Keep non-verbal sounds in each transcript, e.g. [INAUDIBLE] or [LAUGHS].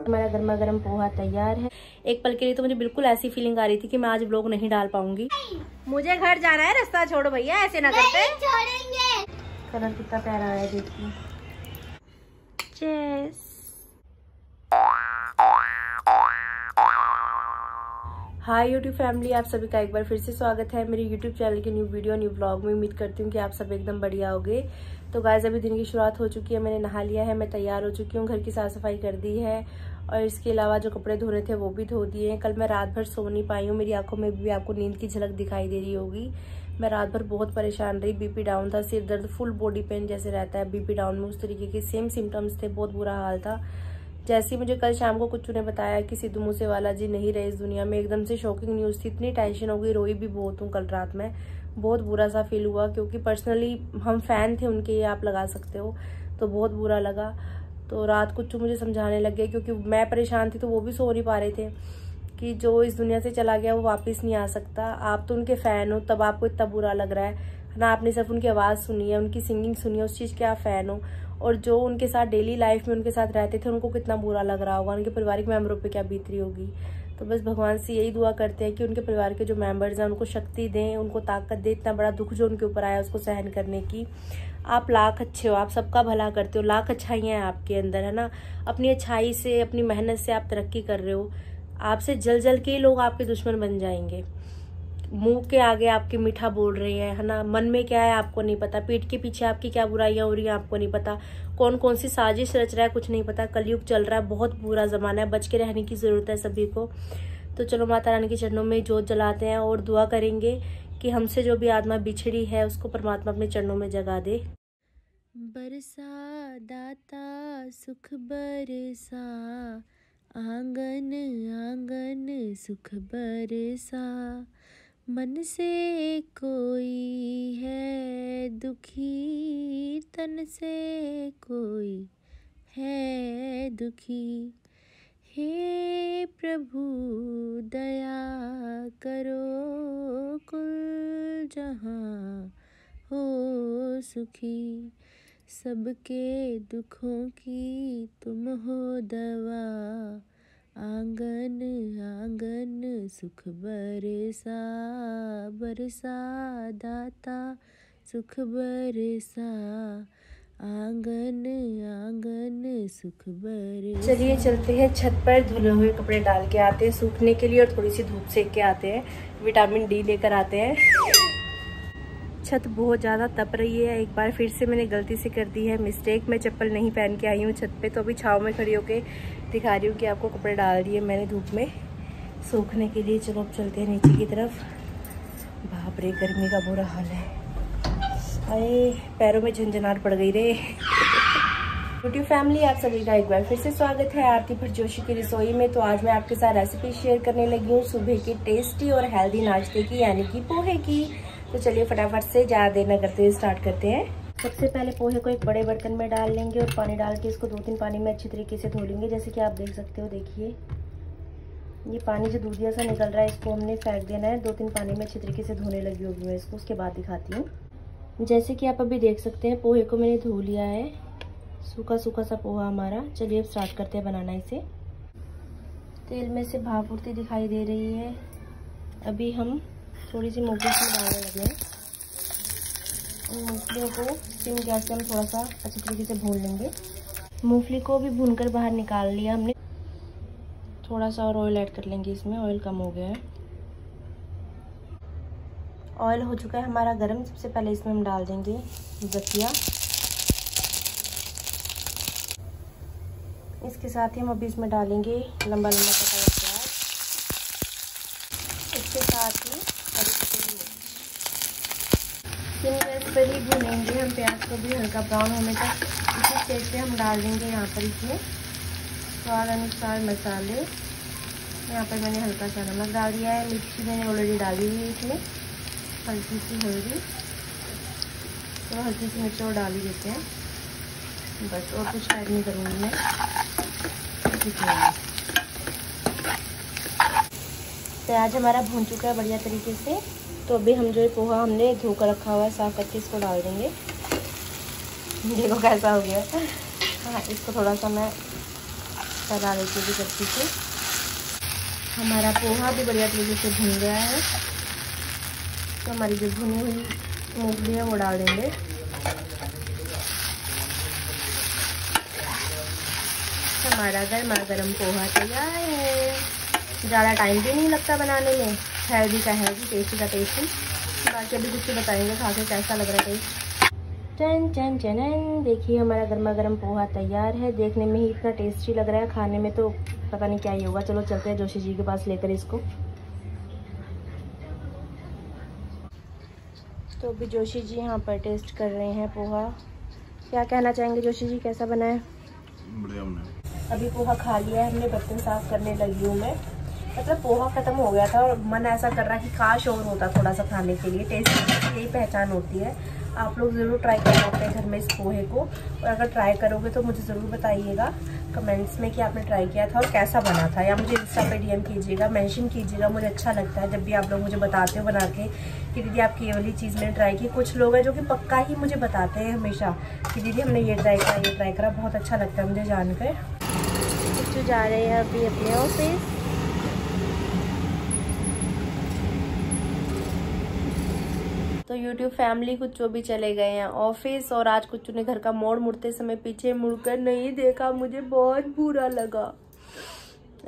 हमारा गर्मा गर्म पोहा तैयार है। एक पल के लिए तो मुझे बिल्कुल ऐसी फीलिंग आ रही थी कि मैं आज ब्लॉग नहीं डाल पाऊँगी। मुझे घर जाना है रास्ता छोड़ो भैया ऐसे ना करते। छोड़ेंगे। कलर कितना प्यारा है देखिए। चेस। हाय यूट्यूब फैमिली आप सभी का एक बार फिर से स्वागत है मेरे यूट्यूब चैनल के न्यू वीडियो न्यू ब्लॉग में। उम्मीद करती हूँ कि आप सब एकदम बढ़िया होगे। तो गाइज़ अभी दिन की शुरुआत हो चुकी है, मैंने नहा लिया है, मैं तैयार हो चुकी हूँ, घर की साफ़ सफ़ाई कर दी है, और इसके अलावा जो कपड़े धोने थे वो भी धो दिए हैं। कल मैं रात भर सो नहीं पाई हूँ, मेरी आँखों में भी आपको नींद की झलक दिखाई दे रही होगी। मैं रात भर बहुत परेशान रही बीपी डाउन था, सिर दर्द फुल बॉडी पेन जैसे रहता है बीपी डाउन में उस तरीके के सेम सिम्टम्स थे, बहुत बुरा हाल था। जैसे मुझे कल शाम को कुछ ने बताया कि सिद्धू मूसेवाला जी नहीं रहे इस दुनिया में, एकदम से शॉकिंग न्यूज़ थी, इतनी टेंशन हो गई, रोई भी बहुत हूँ कल रात में। बहुत बुरा सा फील हुआ क्योंकि पर्सनली हम फ़ैन थे, उनके ये आप लगा सकते हो तो बहुत बुरा लगा। तो रात कुछ मुझे समझाने लग गए क्योंकि मैं परेशान थी तो वो भी सो नहीं पा रहे थे कि जो इस दुनिया से चला गया वो वापस नहीं आ सकता। आप तो उनके फ़ैन हो, तब आपको इतना बुरा लग रहा है। ना आपने सिर्फ़ उनकी आवाज़ सुनी है, उनकी सिंगिंग सुनी है, उस चीज़ के आप फ़ैन हो। और जो उनके साथ डेली लाइफ में उनके साथ रहते थे, उनको कितना बुरा लग रहा होगा, उनके पारिवारिक मेम्बरों पर क्या बीत रही होगी। तो बस भगवान से यही दुआ करते हैं कि उनके परिवार के जो मेंबर्स हैं, उनको शक्ति दें, उनको ताकत दें। इतना बड़ा दुख जो उनके ऊपर आया उसको सहन करने की। आप लाख अच्छे हो, आप सबका भला करते हो। लाख अच्छाइयाँ हैं आपके अंदर, है ना? अपनी अच्छाई से, अपनी मेहनत से आप तरक्की कर रहे हो। आपसे जल जल के लोग आपके दुश्मन बन जाएँगे। मुँह के आगे आपके मीठा बोल रहे हैं, है ना? मन में क्या है आपको नहीं पता। पीठ के पीछे आपकी क्या बुराइयाँ हो रही हैं आपको नहीं पता। कौन कौन सी साजिश रच रहा है, कुछ नहीं पता। कलयुग चल रहा है, बहुत बुरा जमाना है, बच के रहने की ज़रूरत है सभी को। तो चलो माता रानी के चरणों में जोत जलाते हैं और दुआ करेंगे कि हमसे जो भी आत्मा बिछड़ी है, उसको परमात्मा अपने चरणों में जगा दे। बरसा दाता, सुख बरसा। आँगन आँगन, सुख बरसा। मन से कोई है, दुखी तन से कोई है, दुखी। हे प्रभु, दया करो कुल जहाँ हो सुखी। सबके दुखों की तुम हो दवा। आँगन आँगन सुख बरसा बरसा दाता सुख बरसा। आँगन आँगन सुख बर चलिए चलते हैं छत पर, धुले हुए कपड़े डाल के आते हैं, सूखने के लिए और थोड़ी सी धूप सेक के आते हैं, विटामिन डी लेकर आते हैं। छत बहुत ज़्यादा तप रही है, एक बार फिर से मैंने गलती से कर दी है, मिस्टेक, मैं चप्पल नहीं पहन के आई हूँ छत पे तो अभी छाव में खड़ी होके दिखा रही हूँ कि आपको कपड़े डाल दिए मैंने धूप में। सूखने के लिए चलो अब चलते हैं नीचे की तरफ़। बाप रे, गर्मी का बुरा हाल है। अरे पैरों में झंझनाट पड़ गई रे। यूट्यूब फैमिली आप सभी का एक बार फिर से स्वागत है आरती भट्ट जोशी की रसोई में। तो आज मैं आपके साथ रेसिपी शेयर करने लगी हूँ, सुबह के टेस्टी और हेल्दी नाश्ते की, यानी कि पोहे की। तो चलिए फटाफट से ज़्यादा देर न करते हुए स्टार्ट करते हैं। सबसे पहले पोहे को एक बड़े बर्तन में डाल लेंगे और पानी डाल के इसको दो तीन पानी में अच्छी तरीके से धो लेंगे, जैसे कि आप देख सकते हो, देखिए। ये पानी जो दूधिया सा निकल रहा है, इसको हमने फेंक देना है। दो तीन पानी में अच्छी तरीके से धोने लगी होगी मैं इसको, उसके बाद दिखाती हूँ। जैसे कि आप अभी देख सकते हैं, पोहे को मैंने धो लिया है। सूखा सूखा सा पोहा हमारा। चलिए अब स्टार्ट करते हैं बनाना इसे। तेल में से भाप उड़ती दिखाई दे रही है। अभी हम थोड़ी सी मूंगफली डालने लगे हैं। मूंगफलियों को सिम गैस से हम थोड़ा सा अच्छी तरीके से भून लेंगे। मूंगफली को भी भूनकर बाहर निकाल लिया हमने। थोड़ा सा और ऑयल ऐड कर लेंगे इसमें ऑयल कम हो गया है। ऑयल हो चुका है हमारा गरम, सबसे पहले इसमें हम डाल देंगे जतिया इसके साथ ही हम अभी इसमें डालेंगे लंबा लंबा हुआ प्याज इसके साथ ही सिम गैस पर ही भूनेंगे हम प्याज को भी, हल्का ब्राउन होने तक। इसी स्टेज पे हम डाल देंगे यहाँ पर इसमें स्वाद अनुसार मसाले। यहाँ पर मैंने हल्का सा नमक डाल दिया है, मिर्ची मैंने ऑलरेडी डाली हुई है इसमें। हल्की सी हल्दी। तो हल्की सी मिर्च और डाल ही देते हैं। बस, और कुछ ऐड नहीं करूँगी मैं। ठीक है। प्याज हमारा भून चुका है बढ़िया तरीके से। तो अभी हम जो पोहा हमने धोकर रखा हुआ है साफ़ करके इसको डाल देंगे। देखो कैसा हो गया। हाँ इसको थोड़ा सा मैं चला लेती हूँ कच्ची से। हमारा पोहा भी बढ़िया तरीके से भुन गया है। तो हमारी जो भुनी हुई मूंगफली है, वो डाल देंगे। हमारा गर्मा गर्म पोहा तैयार है। ज़्यादा टाइम भी नहीं लगता बनाने में। हेल्दी का हेल्दी टेस्टी का टेस्टी बाकी अभी कुछ बताएँगे खा के कैसा लग रहा है चन चन चनन। देखिए हमारा गर्मा गर्म पोहा तैयार है। देखने में ही इतना टेस्टी लग रहा है। खाने में तो पता नहीं क्या ही होगा। चलो चलते हैं जोशी जी के पास लेकर इसको। तो अभी जोशी जी यहाँ पर टेस्ट कर रहे हैं पोहा। क्या कहना चाहेंगे जोशी जी? कैसा बना है? बढ़िया अभी पोहा खा लिया है। हमने बर्तन साफ़ करने लगी हूँ मैं। मतलब पोहा खत्म हो गया था और मन ऐसा कर रहा है कि काश और होता थोड़ा सा खाने के लिए। टेस्ट यही पहचान होती है। आप लोग ज़रूर ट्राई करना अपने घर में इस पोहे को। और अगर ट्राई करोगे तो मुझे ज़रूर बताइएगा कमेंट्स में कि आपने ट्राई किया था और कैसा बना था। या मुझे इंस्टा पे डीएम कीजिएगा मेंशन कीजिएगा, मुझे अच्छा लगता है जब भी आप लोग मुझे बताते हो, बना के कि दीदी आपकी ये वाली चीज़ मैंने ट्राई की। कुछ लोग हैं जो कि पक्का ही मुझे बताते हैं हमेशा कि दीदी हमने ये ट्राई करा, ये ट्राई करा, बहुत अच्छा लगता है मुझे जानकर जा रहे हैं अभी अपने ऑफ़िस तो यूट्यूब फैमिली कुछ जो भी चले गए हैं ऑफ़िस और आज कुछ ने घर का मोड़ मुड़ते समय पीछे मुड़कर नहीं देखा, मुझे बहुत बुरा लगा।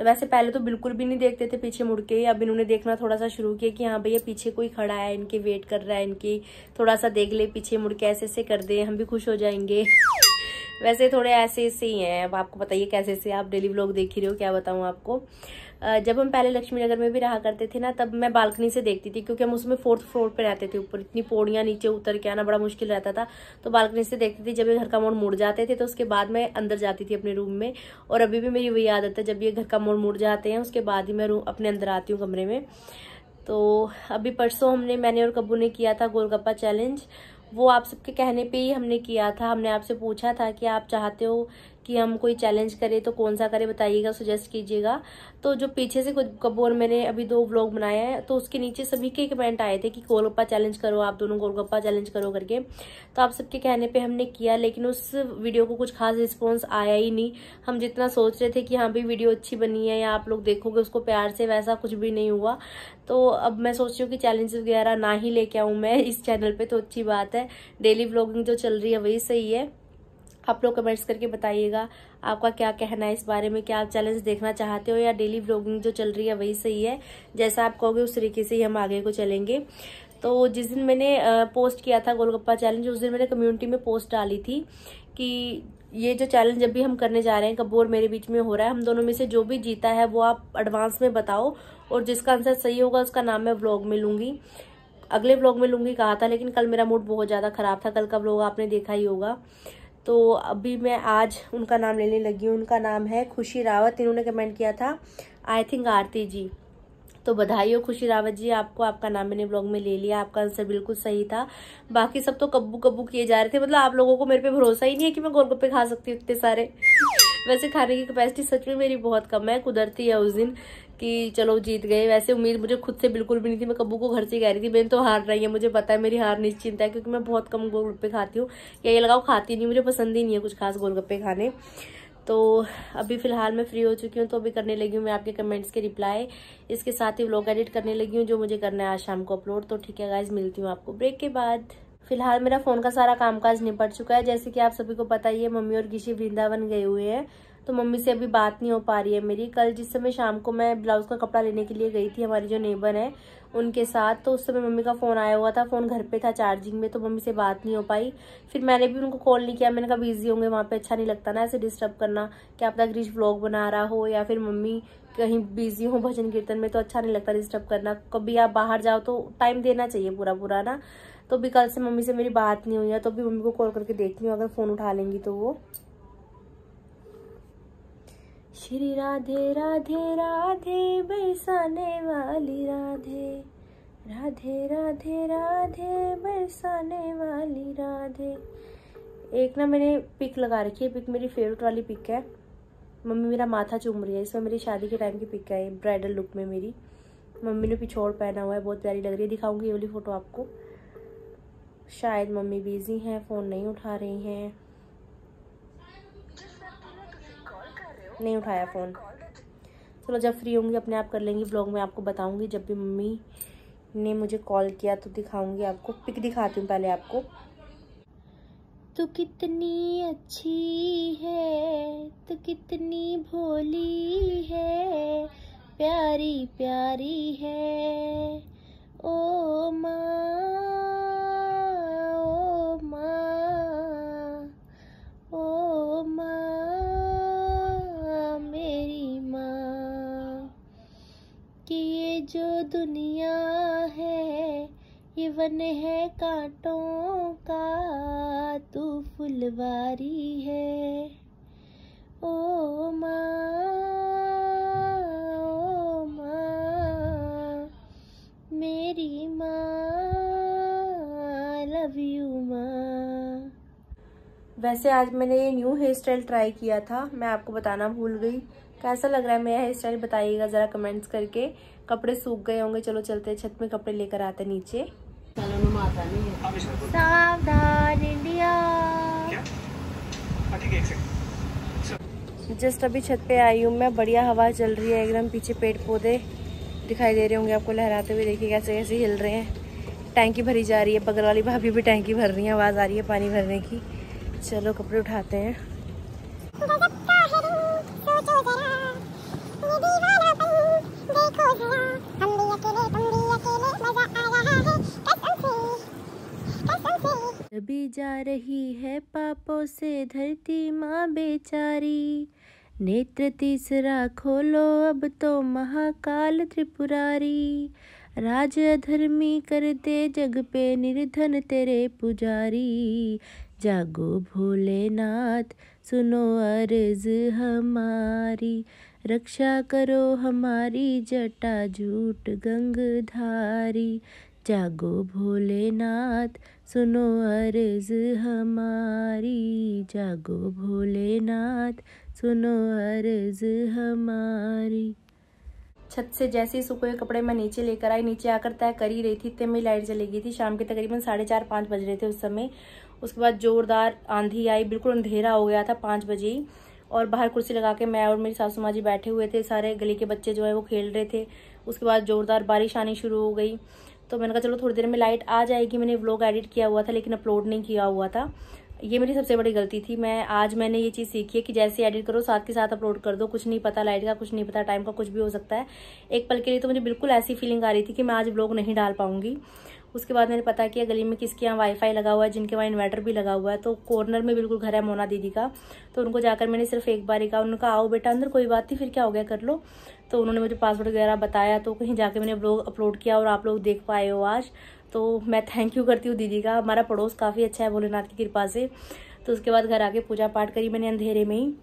वैसे पहले तो बिल्कुल भी नहीं देखते थे पीछे मुड़ के अब इन्होंने देखना थोड़ा सा शुरू किया कि हाँ भैया पीछे कोई खड़ा है, इनके वेट कर रहा है, इनकी थोड़ा सा देख ले पीछे मुड़ के ऐसे ऐसे कर दे, हम भी खुश हो जाएँगे। [LAUGHS] वैसे थोड़े ऐसे ऐसे ही हैं, अब आपको बताइए कैसे से आप डेली ब्लॉग देख ही रहे हो, क्या बताऊँ आपको। जब हम पहले लक्ष्मी नगर में भी रहा करते थे ना, तब मैं बालकनी से देखती थी, क्योंकि हम उसमें फोर्थ फ्लोर पे रहते थे ऊपर। इतनी पौड़ियाँ नीचे उतर के आना बड़ा मुश्किल रहता था। तो बालकनी से देखती थी, जब ये घर का मोड़ मुड़ जाते थे तो उसके बाद मैं अंदर जाती थी अपने रूम में। और अभी भी मेरी वही आदत है, जब ये घर का मोड़ मुड़ जाते हैं, उसके बाद ही मैं रूम अपने अंदर आती हूँ कमरे में। तो अभी परसों हमने, मैंने और कब्बू ने किया था गोलगप्पा चैलेंज वो आप सबके कहने पे ही हमने किया था। हमने आपसे पूछा था कि आप चाहते हो कि हम कोई चैलेंज करें तो कौन सा करें बताइएगा सुजेस्ट कीजिएगा। तो जो पीछे से कुछ कपूर मैंने अभी दो व्लॉग बनाए हैं तो उसके नीचे सभी के कमेंट आए थे कि गोलगप्पा चैलेंज करो, आप दोनों गोलगप्पा चैलेंज करो करके। तो आप सबके कहने पे हमने किया, लेकिन उस वीडियो को कुछ खास रिस्पॉन्स आया ही नहीं। हम जितना सोच रहे थे कि हाँ भाई वीडियो अच्छी बनी है या आप लोग देखोगे उसको प्यार से, वैसा कुछ भी नहीं हुआ। तो अब मैं सोच रही हूँ कि चैलेंज वगैरह ना ही लेके आऊँ मैं इस चैनल पे तो अच्छी बात है। डेली व्लॉगिंग जो चल रही है वही सही है। आप लोग कमेंट्स करके बताइएगा। आपका क्या कहना है इस बारे में? क्या आप चैलेंज देखना चाहते हो या डेली व्लॉगिंग जो चल रही है वही सही है? जैसा आप कहोगे उस तरीके से ही हम आगे को चलेंगे। तो जिस दिन मैंने पोस्ट किया था गोलगप्पा चैलेंज उस दिन मैंने कम्युनिटी में पोस्ट डाली थी कि ये जो चैलेंज जब भी हम करने जा रहे हैं कबूर मेरे बीच में हो रहा है, हम दोनों में से जो भी जीता है वो आप एडवांस में बताओ और जिसका आंसर सही होगा उसका नाम मैं व्लॉग में लूँगी। अगले व्लॉग में लूँगी कहा था, लेकिन कल मेरा मूड बहुत ज़्यादा खराब था, कल का व्लॉग आपने देखा ही होगा। तो अभी मैं आज उनका नाम लेने लगी हूँ। उनका नाम है खुशी रावत। इन्होंने कमेंट किया था आई थिंक आरती जी। तो बधाई हो खुशी रावत जी, आपको आपका नाम मैंने ब्लॉग में ले लिया। आपका आंसर बिल्कुल सही था। बाकी सब तो कब्बू कब्बू किए जा रहे थे। मतलब आप लोगों को मेरे पे भरोसा ही नहीं है कि मैं गोलगप्पे खा सकती हूँ इतने सारे। [LAUGHS] वैसे खाने की कैपेसिटी सच में मेरी बहुत कम है। कुदरती है उस दिन। कि चलो जीत गए। वैसे उम्मीद मुझे खुद से बिल्कुल भी नहीं थी। मैं कब्बू को घर से कह रही थी मैंने तो हार रही है, मुझे पता है मेरी हार निश्चिंत है, क्योंकि मैं बहुत कम गोलगप्पे खाती हूँ। या ये लगाओ, खाती नहीं, मुझे पसंद ही नहीं है कुछ खास गोलगप्पे खाने। तो अभी फ़िलहाल मैं फ्री हो चुकी हूँ तो अभी करने लगी हूँ मैं आपके कमेंट्स के रिप्लाई इसके साथ ही व्लॉग एडिट करने लगी हूँ, जो मुझे करना है आज शाम को अपलोड तो ठीक है गाइज़ मिलती हूँ आपको ब्रेक के बाद। फ़िलहाल मेरा फ़ोन का सारा कामकाज निपट चुका है। जैसे कि आप सभी को पता ही है, मम्मी और किसी वृंदावन गए हुए हैं। तो मम्मी से अभी बात नहीं हो पा रही है मेरी। कल जिस समय शाम को मैं ब्लाउज का कपड़ा लेने के लिए गई थी, हमारी जो नेबर है, उनके साथ तो उस समय मम्मी का फ़ोन आया हुआ था, फ़ोन घर पे था चार्जिंग में तो मम्मी से बात नहीं हो पाई। फिर मैंने भी उनको कॉल नहीं किया, मैंने कहा, बिज़ी होंगे, वहाँ पे अच्छा नहीं लगता ना ऐसे डिस्टर्ब करना क्या पता ग्रीश ब्लॉग बना रहा हो, या फिर मम्मी कहीं बिज़ी हो भजन कीर्तन में तो अच्छा नहीं लगता डिस्टर्ब करना। कभी आप बाहर जाओ तो टाइम देना चाहिए पूरा पूरा, ना? तो भी कल से मम्मी से मेरी बात नहीं हुई है तो भी मम्मी को कॉल करके देखती हूँ, अगर फ़ोन उठा लेंगी तो वो। श्री राधे राधे राधे, बरसाने वाली राधे। राधे राधे राधे, बरसाने वाली राधे। एक ना मैंने पिक लगा रखी है पिक मेरी फेवरेट वाली पिक है। मम्मी मेरा माथा चूम रही है, इसमें मेरी शादी के टाइम की पिक है ब्राइडल लुक में मेरी। मम्मी ने पिछोड़ पहना हुआ है, बहुत प्यारी लग रही है, दिखाऊँगी ये वाली फ़ोटो आपको। शायद मम्मी बिज़ी हैं फ़ोन नहीं उठा रही हैं। नहीं उठाया फ़ोन चलो जब फ्री होंगी, अपने आप कर लेंगी ब्लॉग में आपको बताऊँगी, जब भी मम्मी ने मुझे कॉल किया तो दिखाऊँगी आपको। पिक दिखाती हूँ पहले आपको। तो कितनी अच्छी है तो कितनी भोली है, प्यारी प्यारी है। ओ माँ ये वन है कांटों का, तू फुलवारी है। ओ माँ ओ माँ, मेरी माँ लव यू माँ। वैसे आज मैंने ये न्यू हेयर स्टाइल ट्राई किया था, मैं आपको बताना भूल गई। कैसा लग रहा है मेरा हेयर स्टाइल बताइएगा ज़रा कमेंट्स करके। कपड़े सूख गए होंगे, चलो चलते छत में कपड़े लेकर आते नीचे। सावधान इंडिया। जस्ट अभी छत पे आई हूँ मैं। बढ़िया हवा चल रही है एकदम पीछे पेड़ पौधे दिखाई दे रहे होंगे आपको लहराते हुए देखिए कैसे कैसे हिल रहे हैं। टैंकी भरी जा रही है बगल वाली भाभी भी टैंकी भर रही है आवाज़ आ रही है पानी भरने की। चलो कपड़े उठाते हैं। अभी जा रही है पापों से धरती माँ बेचारी। नेत्र तीसरा खोलो, अब तो महाकाल त्रिपुरारी। राज अधर्मी कर दे, जग पे निर्धन तेरे पुजारी। जागो भोलेनाथ, सुनो अर्ज़ हमारी। रक्षा करो हमारी जटा झूठ गंगधारी। जागो भोलेनाथ सुनो अर्ज़ हमारी, जागो भोलेनाथ। सुनो अर्ज़ हमारी। छत से जैसे ही सूखे कपड़े मैं नीचे लेकर आई, नीचे आकर तय कर ही रही थी, इतने में लाइट चली गई थी। शाम के तकरीबन साढ़े चार, पाँच बज रहे थे उस समय। उसके बाद जोरदार आंधी आई, बिल्कुल अंधेरा हो गया था पाँच बजे ही। और बाहर कुर्सी लगा के मैं और मेरी सासू माँ जी बैठे हुए थे, सारे गली के बच्चे जो है वो खेल रहे थे। उसके बाद जोरदार बारिश आनी शुरू हो गई। तो मैंने कहा, चलो, थोड़ी देर में लाइट आ जाएगी। मैंने व्लॉग एडिट किया हुआ था, लेकिन अपलोड नहीं किया हुआ था। ये मेरी सबसे बड़ी गलती थी। मैं, आज मैंने ये चीज़ सीखी है कि जैसे एडिट करो, साथ के साथ अपलोड कर दो। कुछ नहीं पता लाइट का, कुछ नहीं पता टाइम का, कुछ भी हो सकता है। एक पल के लिए तो मुझे बिल्कुल ऐसी फीलिंग आ रही थी कि मैं आज ब्लॉग नहीं डाल पाऊँगी। उसके बाद मैंने पता किया गली में किसके यहाँ वाईफाई लगा हुआ है, जिनके वहाँ इन्वर्टर भी लगा हुआ है। तो कॉर्नर में बिल्कुल घर है मोना दीदी का। तो उनको जाकर मैंने सिर्फ़ एक बार ही कहा, उन्होंने कहा, आओ बेटा, अंदर कोई बात नहीं, फिर क्या हो गया, कर लो। तो उन्होंने मुझे पासवर्ड वगैरह बताया तो कहीं जाके मैंने ब्लॉग अपलोड किया और आप लोग देख पाए हो आज। तो मैं थैंक यू करती हूँ दीदी का। हमारा पड़ोस काफ़ी अच्छा है भोलेनाथ की कृपा से। तो उसके बाद घर आके पूजा पाठ करी मैंने अंधेरे में ही।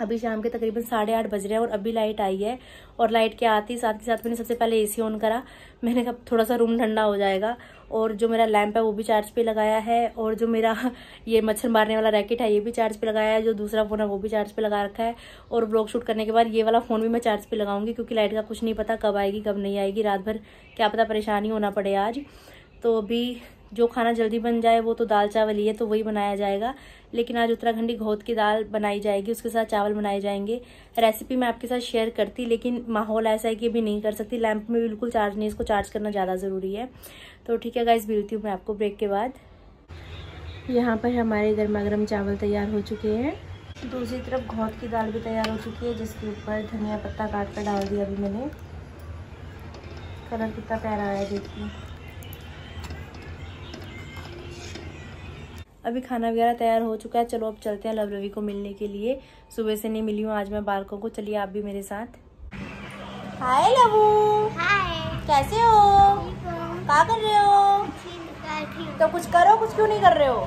अभी शाम के तकरीबन साढ़े आठ बज रहे हैं और अभी लाइट आई है और लाइट के आती साथ ही साथ मैंने सबसे पहले एसी ऑन करा। मैंने कहा थोड़ा सा रूम ठंडा हो जाएगा और जो मेरा लैंप है वो भी चार्ज पे लगाया है और जो मेरा [LAUGHS] ये मच्छर मारने वाला रैकेट है ये भी चार्ज पे लगाया है, जो दूसरा फ़ोन है वो भी चार्ज पे लगा रखा है और ब्लॉग शूट करने के बाद ये वाला फ़ोन भी मैं चार्ज पे लगाऊँगी क्योंकि लाइट का कुछ नहीं पता कब आएगी, कब नहीं आएगी। रात भर क्या पता परेशानी होना पड़े आज। तो अभी जो खाना जल्दी बन जाए वो तो दाल चावल ही है तो वही बनाया जाएगा। लेकिन आज उत्तराखंडी घोत की दाल बनाई जाएगी, उसके साथ चावल बनाए जाएँगे। रेसिपी मैं आपके साथ शेयर करती, लेकिन माहौल ऐसा है कि अभी नहीं कर सकती। लैंप में बिल्कुल चार्ज नहीं, इसको चार्ज करना ज़्यादा ज़रूरी है। तो ठीक है गाइस मिलती हूँ मैं आपको ब्रेक के बाद। यहाँ पर हमारे गर्मा गर्म चावल तैयार हो चुके हैं। दूसरी तरफ़ घोत की दाल भी तैयार हो चुकी है, जिसके ऊपर धनिया पत्ता काट कर डाल दिया अभी मैंने। कलर कितना प्यारा आया देखिए। अभी खाना वगैरह तैयार हो चुका है। चलो अब चलते हैं लव रवि को मिलने के लिए। सुबह से नहीं मिली हूँ आज मैं बालकों को। चलिए आप भी मेरे साथ। हाय लवू। हाय। कैसे हो? क्या कर रहे हो? तो कुछ करो कुछ क्यों नहीं कर रहे हो?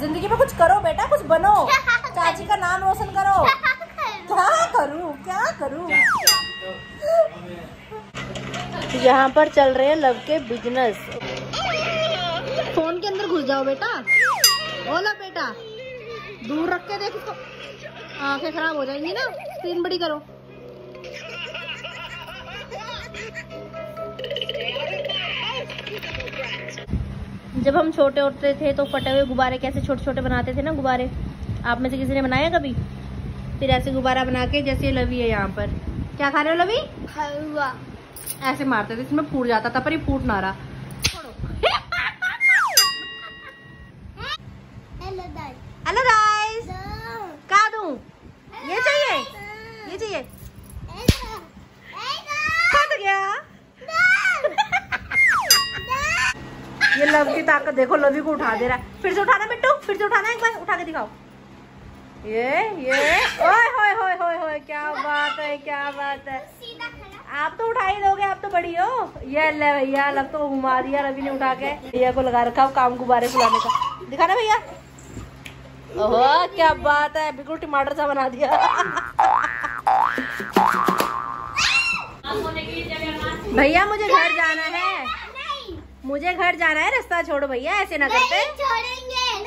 ज़िंदगी में कुछ करो बेटा कुछ बनो। [LAUGHS] चाची का नाम रोशन करो? [LAUGHS] क्या करूँ? क्या करूँ? यहाँ पर चल रहे हैं लव के बिज़नेस। [LAUGHS] फ़ोन के अंदर घुस जाओ बेटा। बोला बेटा। दूर रख के देख इसको। आँखें खराब हो जाएँगी ना। स्क्रीन बड़ी करो। जब हम छोटे होते थे तो फटे हुए गुब्बारे कैसे छोटे छोटे बनाते थे ना गुब्बारे? आप में से किसी ने बनाया कभी? फिर ऐसे गुब्बारा बना के जैसे ये लवी है यहाँ पर। क्या खा रहे हो लवी? हलवा ऐसे मारते थे इसमें फूट जाता था पर ये फूट ना रहा। ये लव की ताकत देखो लवी को उठा दे रहा है। फिर से उठाना मिट्टू, फिर से उठाना एक बार, उठा के दिखाओ। ये ये, ओए, होए होए होए होए, क्या बात है, क्या बात है। आप तो उठा ही दोगे, आप तो बड़ी हो। ये ले भैया, लग तो घुमा दिया रवि ने उठा के। भैया को लगा रखा काम गुब्बारे फुलाने का। दिखाना भैया। ओहो, क्या बात है, बिल्कुल टमाटर सा बना दिया। भैया, मुझे घर जाना है। मुझे घर जाना है रास्ता छोड़ो भैया ऐसे ना करते।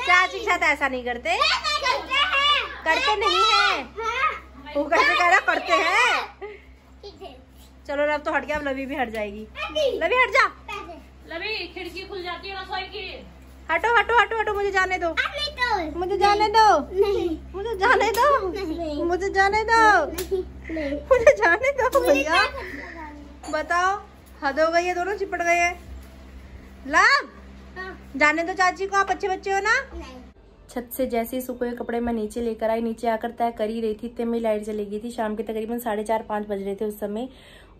चाची के साथ ऐसा नहीं करते। करते नहीं है। वो कैसे कह रहा करते हैं। चलो अब तो हट गया अब लवी भी हट जाएगी। लवी हट जा। लवी खिड़की खुल जाती है रसोई की। हटो हटो हटो हटो मुझे जाने दो। मुझे जाने दो। मुझे जाने दो। मुझे जाने दो। मुझे जाने दो भैया। बताओ हद हो गई है दोनों चिपट गए हैं। लाभ जाने दो चाची को आप अच्छे बच्चे हो ना? छत से जैसे ही सूखे हुए कपड़े मैं नीचे लेकर आई नीचे आकर तय कर ही रही थी इतने में लाइट चली गई थी। शाम के तकरीबन साढ़े चार पाँच बज रहे थे उस समय।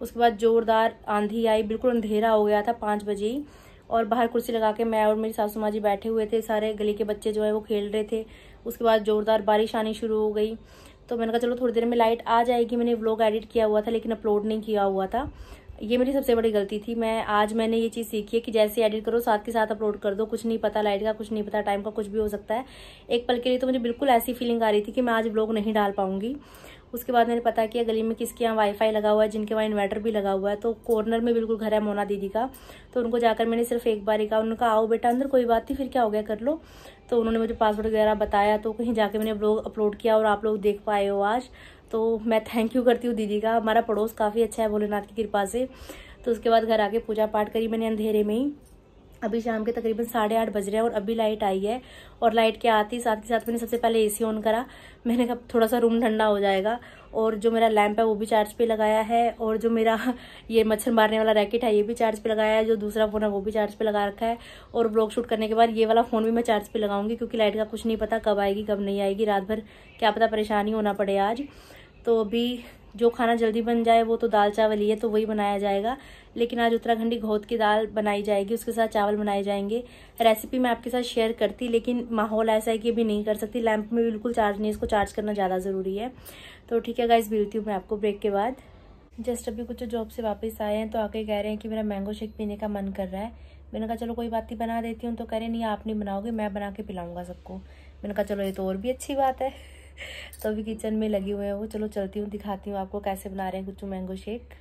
उसके बाद जोरदार आंधी आई बिल्कुल अंधेरा हो गया था पाँच बजे ही। और बाहर कुर्सी लगा के मैं और मेरी सासू माँ जी बैठे हुए थे सारे गली के बच्चे जो है वो खेल रहे थे। उसके बाद जोरदार बारिश आनी शुरू हो गई। तो मैंने कहा चलो थोड़ी देर में लाइट आ जाएगी। मैंने व्लॉग एडिट किया हुआ था लेकिन अपलोड नहीं किया हुआ था। ये मेरी सबसे बड़ी गलती थी। मैं, आज मैंने ये चीज़ सीखी है कि जैसे एडिट करो, साथ के साथ अपलोड कर दो। कुछ नहीं पता लाइट का, कुछ नहीं पता टाइम का, कुछ भी हो सकता है। एक पल के लिए तो मुझे बिल्कुल ऐसी फीलिंग आ रही थी कि मैं आज ब्लॉग नहीं डाल पाऊँगी। उसके बाद मैंने पता किया, गली में किसके यहाँ वाईफाई लगा हुआ है, जिनके वहाँ इन्वर्टर भी लगा हुआ है। तो कॉर्नर में बिल्कुल घर है मोना दीदी का। तो उनको जाकर मैंने सिर्फ़ एक बार ही कहा, उन्होंने कहा, आओ बेटा, अंदर कोई बात नहीं, फिर क्या हो गया, कर लो। तो उन्होंने मुझे पासवर्ड वगैरह बताया तो कहीं जाके मैंने ब्लॉग अपलोड किया और आप लोग देख पाए हो आज। तो मैं थैंक यू करती हूँ दीदी का। हमारा पड़ोस काफ़ी अच्छा है, भोलेनाथ की कृपा से। तो उसके बाद घर आके पूजा पाठ करी मैंने अंधेरे में ही। अभी शाम के तकरीबन साढ़े आठ बज रहे हैं और अभी लाइट आई है और लाइट के आती साथ के साथ मैंने सबसे पहले एसी ऑन करा। मैंने कहा थोड़ा सा रूम ठंडा हो जाएगा। और जो मेरा लैंप है, वो भी चार्ज पे लगाया है। और जो मेरा [LAUGHS] ये मच्छर मारने वाला रैकेट है, ये भी चार्ज पे लगाया है। जो दूसरा फ़ोन है, वो भी चार्ज पे लगा रखा है। और ब्लॉग शूट करने के बाद ये वाला फ़ोन भी मैं चार्ज पे लगाऊँगी, क्योंकि लाइट का कुछ नहीं पता कब आएगी, कब नहीं आएगी। रात भर क्या पता परेशानी होना पड़े आज। तो अभी जो खाना जल्दी बन जाए वो तो दाल चावल ही है तो वही बनाया जाएगा। लेकिन आज उत्तराखंडी घोत की दाल बनाई जाएगी, उसके साथ चावल बनाए जाएँगे। रेसिपी मैं आपके साथ शेयर करती, लेकिन माहौल ऐसा है कि अभी नहीं कर सकती। लैंप में बिल्कुल चार्ज नहीं, इसको चार्ज करना ज़्यादा ज़रूरी है। तो ठीक है गाइज़ मिलती हूँ मैं आपको ब्रेक के बाद। जस्ट अभी कुछ जॉब से वापस आए हैं तो आके कह रहे हैं कि मेरा मैंगो शेक पीने का मन कर रहा है। मैंने कहा, चलो कोई बात नहीं, बना देती हूँ। तो कह रहे नहीं, आप नहीं बनाओगे, मैं बना के पिलाऊँगा सबको। मैंने कहा, चलो, ये तो और भी अच्छी बात है। तो अभी किचन में लगी हुए हैं वो। चलो, चलती हूँ, दिखाती हूँ आपको कैसे बना रहे हैं गुच्चू मैंगो शेक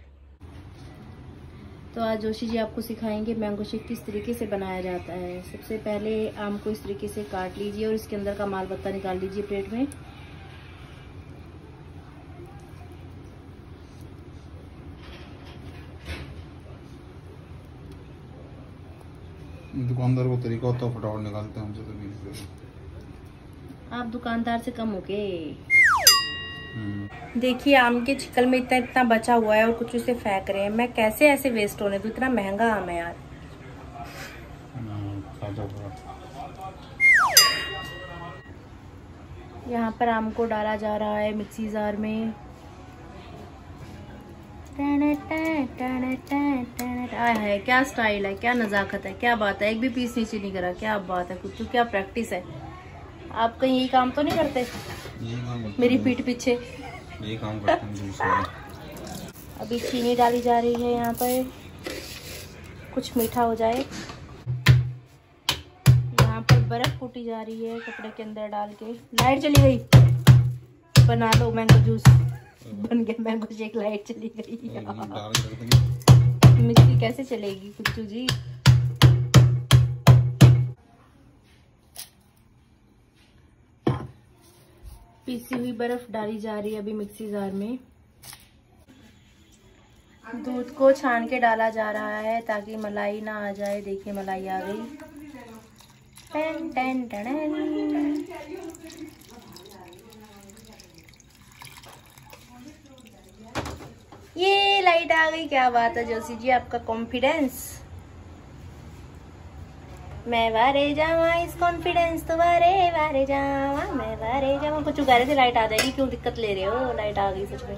तो आज जोशी जी आपको सिखाएँगे मैंगो शेक किस तरीके से बनाया जाता है। सबसे पहले आम को इस तरीके से काट लीजिए और इसके अंदर का माल पत्ता निकाल लीजिए प्लेट में। दुकानदार को तरीका होता है, फटाफट निकालते हैं हमसे तो आप दुकानदार से कम हो गए। हम्म। देखिए आम के छिकल में इतना इतना बचा हुआ है और कुछ उसे फेंक रहे हैं। मैं कैसे ऐसे वेस्ट होने दूँ? इतना महँगा आम है यार। यहाँ पर आम को डाला जा रहा है मिक्सी जार में। है क्या स्टाइल है क्या नजाकत है क्या बात है। एक भी पीस नीचे नहीं करा क्या बात है कुछ क्या प्रैक्टिस है। आप कहीं यही काम तो नहीं करते? मेरी पीठ पीछे। यही काम करते हैं अभी चीनी डाली जा रही है यहाँ पर। कुछ मीठा हो जाए। यहाँ पर बर्फ़ फूटी जा रही है कपड़े के अंदर डाल के। लाइट चली गई? बना लो मैंगो जूस। बन गया मैंगो शेक लाइट चली गई। मिक्सी कैसे चलेगी कुछ जी? पीसी हुई बर्फ़ डाली जा रही है अभी मिक्सी जार में। दूध को छान के डाला जा रहा है ताकि मलाई ना आ जाए। देखिए मलाई आ गई। टन टन टन ये लाइट आ गई। क्या बात है जोशी जी, आपका कॉन्फिडेंस मैं वारे जावा इस कॉन्फिडेंस तो वारे वारे जावा मैं वारे जावा कुछ कह रहे थे लाइट आ जाएगी, क्यों दिक्कत ले रहे हो? लाइट आ गई सच में।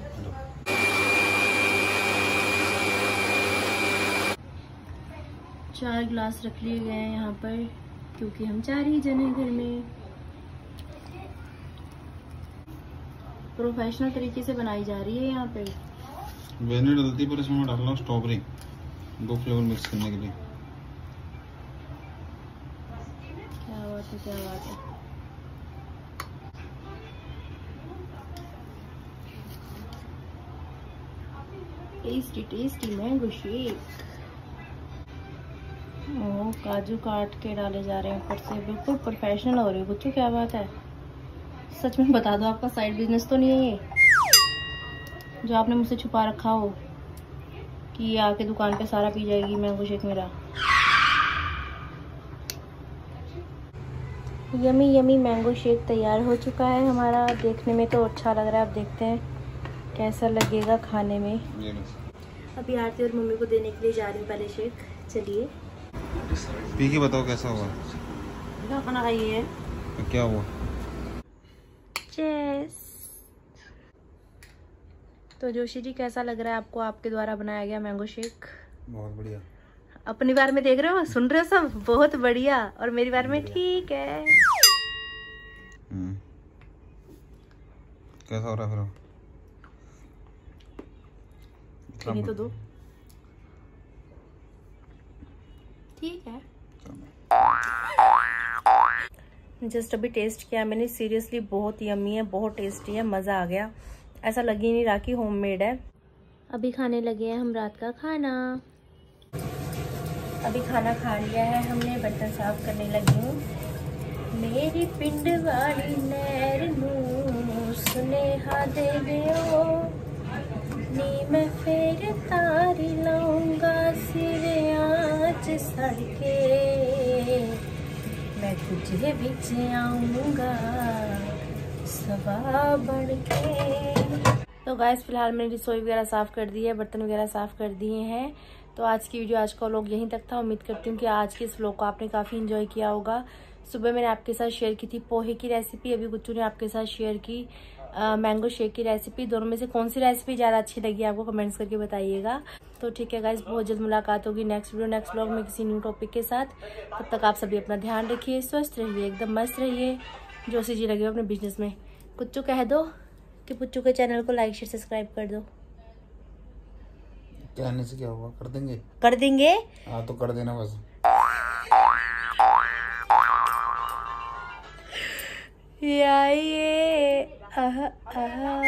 चार गिलास रख लिए गए हैं यहाँ पर, क्योंकि हम चार ही जने घर में। प्रोफेशनल तरीके से बनाई जा रही है यहाँ पे वेने डलती पर इसमें डालना स्ट्रॉबेरी दो फ्लेवर मिक्स करने के लिए। बात क्या बात है। टेस्टी टेस्टी मैंगो शेक ओ, काजू काट के डाले जा रहे हैं ऊपर से। बिल्कुल प्रोफेशनल हो रही है। बच्चों, क्या बात है? सच में बता दो, आपका साइड बिज़नेस तो नहीं है ये? जो आपने मुझसे छुपा रखा हो कि आके दुकान पे सारा पी जाएगी मैंगो शेक मेरा। यमी यमी मैंगो शेक तैयार हो चुका है। हमारा देखने में तो अच्छा लग रहा है। अब देखते हैं कैसा लगेगा खाने में। अभी आरती और मम्मी को देने के लिए जा रही हूँ पहले शेक। चलिए। पी के बताओ कैसा हुआ? अपना खाइए क्या हुआ? चेस। तो जोशी जी कैसा लग रहा है आपको? आपके द्वारा बनाया गया मैंगो शेक। बहुत बढ़िया। अपनी बार में देख रहे हो? सुन रहे हो सब? बहुत बढ़िया। और मेरी बार में ठीक है। हम्म। कैसा हो रहा है फिर तो दो। ठीक है। जस्ट अभी टेस्ट किया मैंने। सीरियसली बहुत यमी है बहुत टेस्टी है मज़ा आ गया। ऐसा लग ही नहीं रहा कि होममेड है। अभी खाने लगे हैं हम रात का खाना। अभी खाना खा लिया है, हमने बर्तन साफ़ करने लगी हूँ। मेरी पिंड वाली नैर नू सुनेहा दे नी मैं फिर तारी लाऊँगा सिरे आज सड़के मैं तुझे बिच आऊँगा सवा बन के। तो गैस फ़िलहाल मैंने रसोई वगैरह साफ़ कर दी है, बर्तन वगैरह साफ़ कर दिए हैं। तो आज की वीडियो, आज का व्लॉग यहीं तक था। उम्मीद करती हूँ कि आज के इस व्लॉग को आपने काफ़ी इन्जॉय किया होगा। सुबह मैंने आपके साथ शेयर की थी पोहे की रेसिपी अभी गुच्चू ने आपके साथ शेयर की मैंगो शेक की रेसिपी दोनों में से कौन सी रेसिपी ज़्यादा अच्छी लगी आपको कमेंट्स करके बताइएगा। तो ठीक है गाइज़ बहुत जल्द मुलाकात होगी नेक्स्ट वीडियो नेक्स्ट व्लॉग में किसी न्यू टॉपिक के साथ। तब तक आप सभी अपना ध्यान रखिए, स्वस्थ रहिए, एकदम मस्त रहिए। जो जोशी जी लगे अपने बिज़नेस में। कुच्चू कह दो कि पुच्चू के चैनल को लाइक शेयर सब्सक्राइब कर दो। कहने से क्या होगा कर देंगे? कर देंगे। हाँ तो कर देना बस। ये आहा आहा।